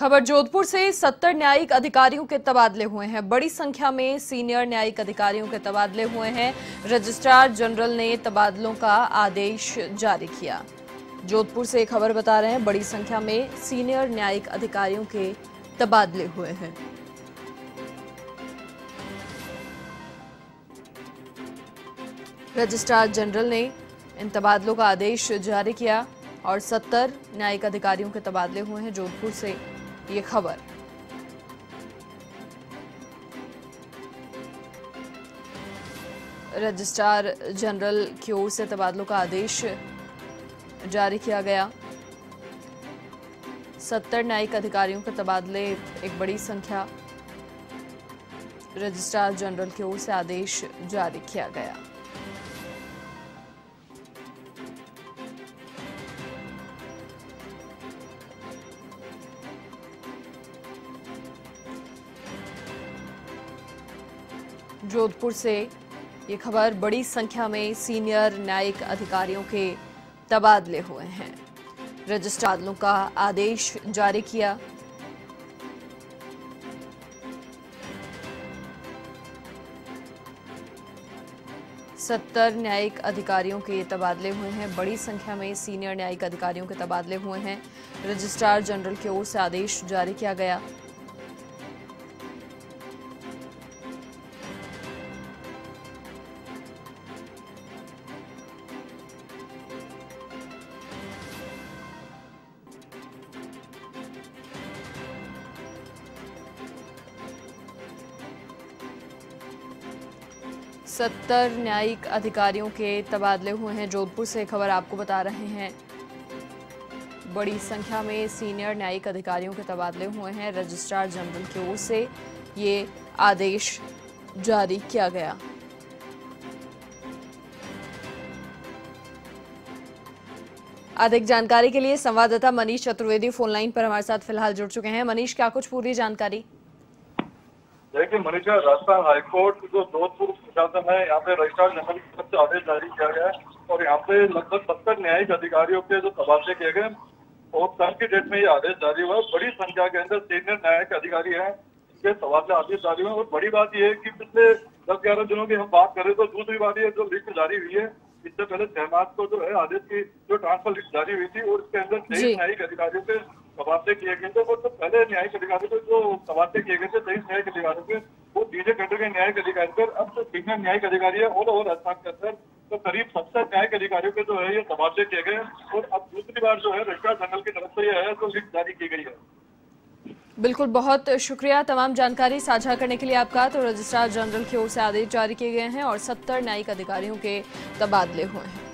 खबर जोधपुर से 70 न्यायिक अधिकारियों के तबादले हुए हैं। बड़ी संख्या में सीनियर न्यायिक अधिकारियों के तबादले हुए हैं। रजिस्ट्रार जनरल ने तबादलों का आदेश जारी किया। जोधपुर से खबर बता रहे हैं, बड़ी संख्या में सीनियर न्यायिक अधिकारियों के तबादले हुए हैं। रजिस्ट्रार जनरल ने इन तबादलों का आदेश जारी किया और 70 न्यायिक अधिकारियों के तबादले हुए हैं जोधपुर से। ये खबर। रजिस्ट्रार जनरल की ओर से तबादलों का आदेश जारी किया गया। सत्तर न्यायिक अधिकारियों के तबादले एक बड़ी संख्या। रजिस्ट्रार जनरल की ओर से आदेश जारी किया गया। जोधपुर से। ये खबर बड़ी संख्या में सीनियर न्यायिक अधिकारियों के तबादले हुए हैं। रजिस्ट्रारों का आदेश जारी किया। सत्तर न्यायिक अधिकारियों के तबादले हुए हैं। बड़ी संख्या में सीनियर न्यायिक अधिकारियों के तबादले हुए हैं। रजिस्ट्रार जनरल की ओर से आदेश जारी किया गया। सत्तर न्यायिक अधिकारियों के तबादले हुए हैं जोधपुर से खबर आपको बता रहे हैं। बड़ी संख्या में सीनियर न्यायिक अधिकारियों के तबादले हुए हैं। रजिस्ट्रार जनरल की ओर से ये आदेश जारी किया गया। अधिक जानकारी के लिए संवाददाता मनीष चतुर्वेदी फोनलाइन पर हमारे साथ फ़िलहाल जुड़ चुके हैं। मनीष, क्या कुछ पूरी जानकारी? देखिए मनीषा राजस्थान हाईकोर्ट जो जोधपुर प्रशासन है यहाँ पे रजिस्ट्रार जनरल की तरफ़ से आदेश जारी किया गया है और यहाँ पे लगभग सत्तर न्यायिक अधिकारियों के जो तबादले किए गए और कल की डेट में ये आदेश जारी हुआ बड़ी संख्या के अंदर सीनियर न्यायिक अधिकारी हैं इनके तबादले आदेश जारी हुए और बड़ी बात यह है कि पिछले दस ग्यारह दिनों की हम बात करें तो दूसरी बात ये जो लिस्ट जारी हुई है इससे पहले छह मार्च को जो है आदेश की जो ट्रांसफ़र लिस्ट जारी हुई थी और इसके अंदर। तेईस न्यायिक अधिकारियों के तबादले किए गए थे और जो पहले न्यायिक अधिकारी को जो तबादले किए गए थे, तेईस न्यायिक अधिकारियों के वो डीजे खंड के न्यायिक अधिकारी पर अब जो सीनियर न्यायिक अधिकारी है, और और राजस्थान के अंदर तो करीब सत्तर न्यायिक अधिकारियों के जो है, ये तबादले किए गए और अब दूसरी बार जो है रजिस्ट्रार जनरल की तरफ़ से ये है तो लिस्ट जारी की गई है। बिल्कुल, बहुत शुक्रिया तमाम जानकारी साझा करने के लिए आपका। तो रजिस्ट्रार जनरल की ओर से आदेश जारी किए गए हैं, और सत्तर न्यायिक अधिकारियों के तबादले हुए हैं।